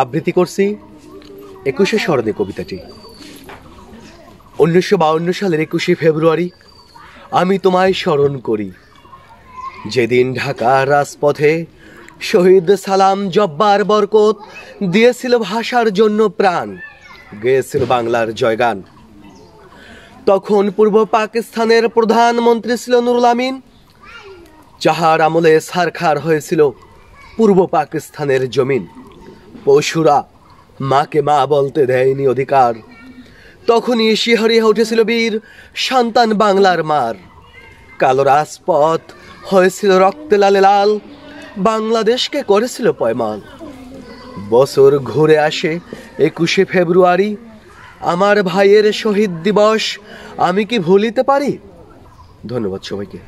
আবৃত্তি করছি একুশে স্মরণে কবিতাটি। উনিশশো বাউন্ন সালের একুশে ফেব্রুয়ারি, আমি তোমায় স্মরণ করি। যেদিন ঢাকার রাজপথে শহীদ সালাম জব্বার বরকত দিয়েছিল ভাষার জন্য প্রাণ, গেয়েছিল বাংলার জয়গান। তখন পূর্ব পাকিস্তানের প্রধানমন্ত্রী ছিল নুরুল আমিন। যাহার আমলে সারখার হয়েছিল পূর্ব পাকিস্তানের জমিন। পশুরা মাকে মা বলতে দেয়নি অধিকার। তখনই শিহরিয়া উঠেছিল বীর সন্তান বাংলার মার। কালো রাজপথ হয়েছিল রক্তে লালে লাল, বাংলাদেশকে করেছিল পয়মাল। বছর ঘুরে আসে একুশে ফেব্রুয়ারি, আমার ভাইয়ের শহীদ দিবস আমি কি ভুলিতে পারি? ধন্যবাদ সবাইকে।